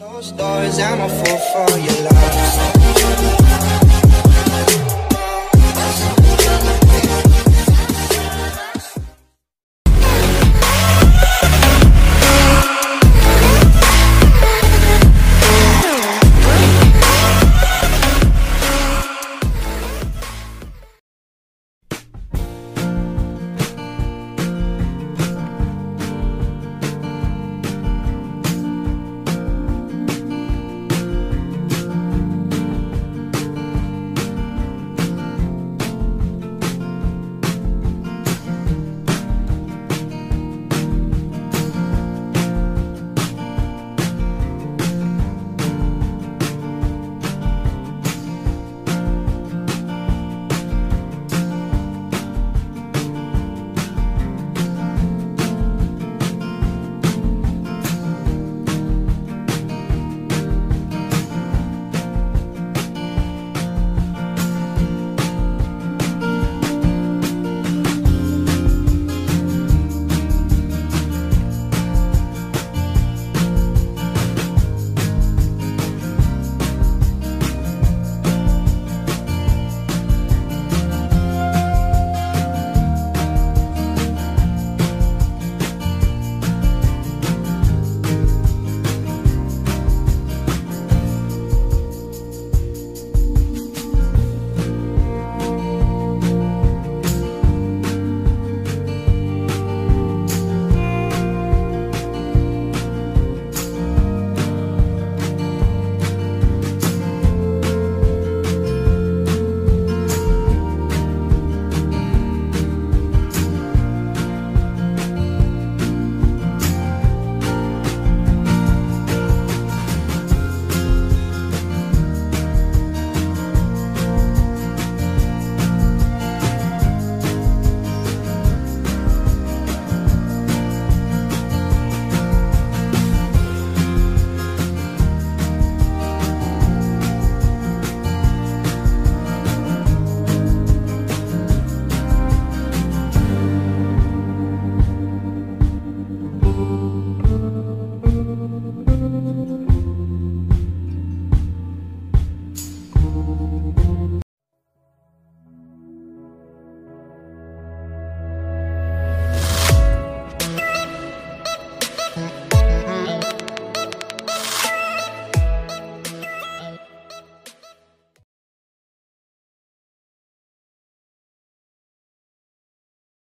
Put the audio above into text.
Closed doors, I'm a fool for your love.